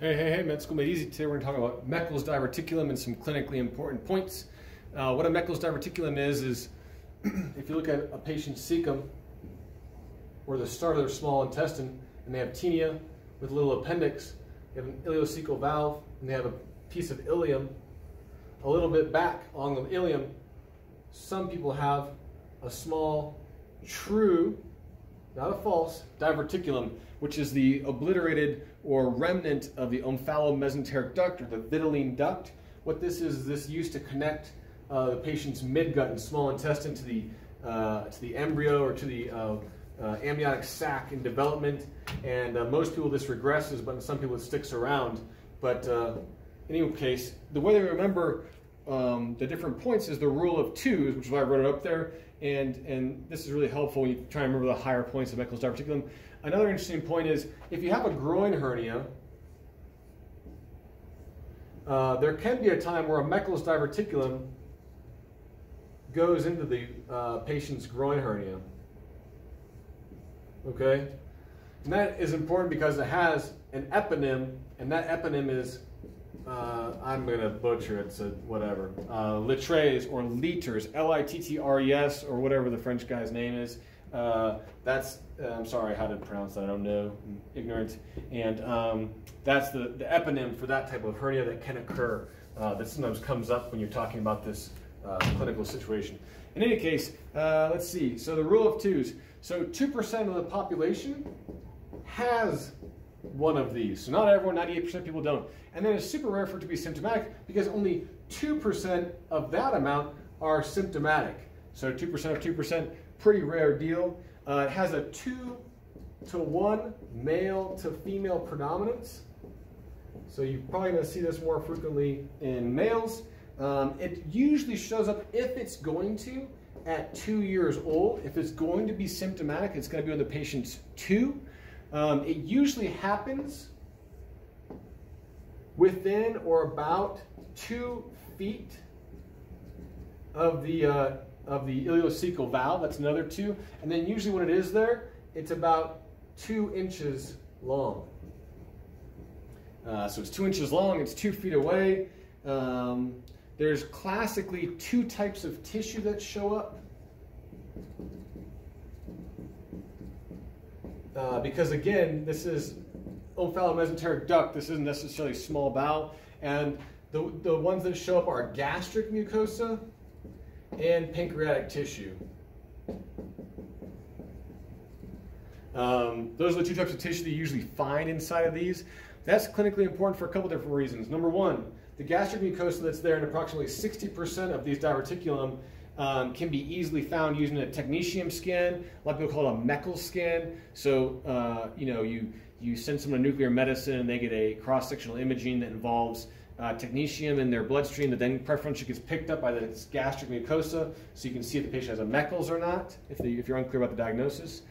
Hey, hey, hey, Med School Made Easy. Today we're going to talk about Meckel's diverticulum and some clinically important points. Uh, what a Meckel's diverticulum is, is if you look at a patient's cecum, or the start of their small intestine, and they have taenia with a little appendix, they have an ileocecal valve, and they have a piece of ileum a little bit back along the ileum, some people have a small, true not a false, diverticulum, which is the obliterated or remnant of the omphalomesenteric duct or the vitelline duct. What this is, is this used to connect uh, the patient's midgut and small intestine to the, uh, to the embryo or to the uh, uh amniotic sac in development. And uh, most people this regresses, but in some people it sticks around. But uh, in any case, the way they remember um, the different points is the rule of twos, which is why I wrote it up there. And, and this is really helpful when you try and remember the higher points of Meckel's diverticulum. Another interesting point is if you have a groin hernia, uh, there can be a time where a Meckel's diverticulum goes into the uh, patient's groin hernia. Okay? And that is important because it has an eponym, and that eponym is uh, I'm going to butcher it, so whatever. Uh, litres or liters, L-I-T-T-R-E-S, or whatever the French guy's name is. Uh, that's, uh, I'm sorry how to pronounce that, I don't know, I'm ignorant. And um, that's the, the eponym for that type of hernia that can occur uh, that sometimes comes up when you're talking about this uh, clinical situation. In any case, let's see, so the rule of twos. So 2% of the population has one of these. So not everyone, 98% of people don't. And then it's super rare for it to be symptomatic because only 2% of that amount are symptomatic. So 2% of 2%, pretty rare deal. Uh, it has a 2 to 1 male to female predominance. So you're probably going to see this more frequently in males. Um, it usually shows up, if it's going to, at two years old. If it's going to be symptomatic, it's going to be when the patient's two. Um, it usually happens within or about two feet of the, uh, of the ileocecal valve. That's another two. And then usually when it is there, it's about two inches long. Uh, so it's two inches long, it's two feet away. Um, there's classically two types of tissue that show up. Uh, because again, this is omphalomesenteric duct. This isn't necessarily small bowel. And the, the ones that show up are gastric mucosa and pancreatic tissue. Um, those are the two types of tissue that you usually find inside of these. That's clinically important for a couple different reasons. Number one, the gastric mucosa that's there in approximately 60% of these diverticulum um, can be easily found using a technetium scan. A lot of people call it a Meckel scan. So, uh, you know, you, you send someone to nuclear medicine and they get a cross-sectional imaging that involves uh, technetium in their bloodstream that then preferentially gets picked up by the gastric mucosa so you can see if the patient has a Meckel's or not, if, they, if you're unclear about the diagnosis.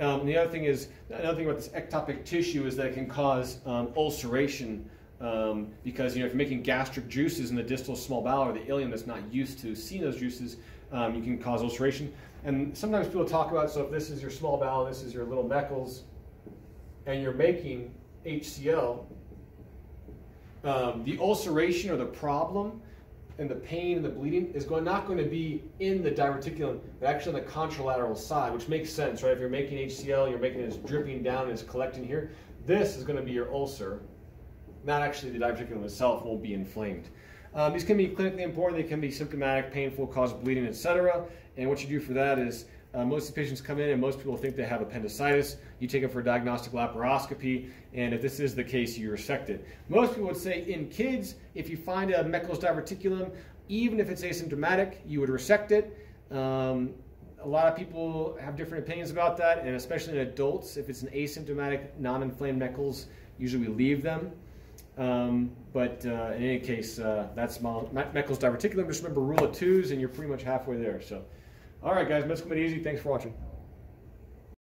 Um, the other thing is, another thing about this ectopic tissue is that it can cause um, ulceration um, because you know if you're making gastric juices in the distal small bowel or the ileum that's not used to seeing those juices, um, you can cause ulceration. And sometimes people talk about so if this is your small bowel, this is your little Meckel's, and you're making HCl, um, the ulceration or the problem and the pain and the bleeding is going, not going to be in the diverticulum, but actually on the contralateral side, which makes sense, right? If you're making HCl, you're making it dripping down and it's collecting here. This is going to be your ulcer, not actually the diverticulum itself will be inflamed. Um, these can be clinically important. They can be symptomatic, painful, cause bleeding, etc. And what you do for that is uh, most patients come in and most people think they have appendicitis. You take them for a diagnostic laparoscopy, and if this is the case, you resect it. Most people would say in kids, if you find a Meckel's diverticulum, even if it's asymptomatic, you would resect it. Um, a lot of people have different opinions about that, and especially in adults, if it's an asymptomatic, non-inflamed Meckel's, usually we leave them. Um, but uh, in any case, uh, that's Meckel's diverticulum. Just remember rule of twos, and you're pretty much halfway there. So, all right, guys, Made Easy. Thanks for watching.